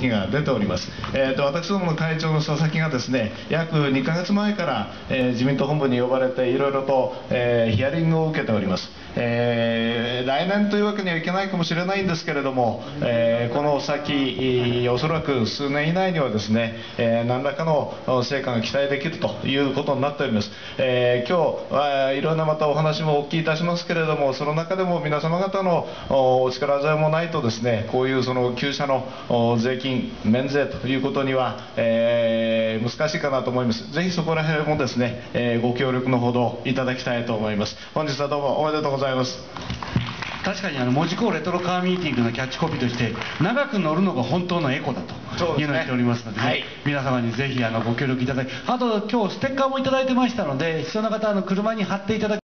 きが出ております、えーと、私どもの会長の佐々木がですね約2か月前から、えー、自民党本部に呼ばれていろいろと、えー、ヒアリングを受けております、えー、来年というわけにはいけないかもしれないんですけれども、えー、この先おそらく数年以内にはですね、えー、何らかの成果が期待できるということになっております、えー、今日いろんなまたお話もお聞きいたしますけれどもその中でも皆様方のお力添えもないとですねこういうその旧車の税金免税ということには、え、難しいかなと思います。ぜひそこら辺もですね、え、ご協力のほどいただきたいと思います。本日はどうもおめでとうございます。確かにあの門司港レトロカーミーティングのキャッチコピーとして長く乗るのが本当のエコだというのを言っておりますので、ねはい、皆様にぜひあのご協力いただきあと今日ステッカーもいただいてましたので必要な方あの車に貼っていただき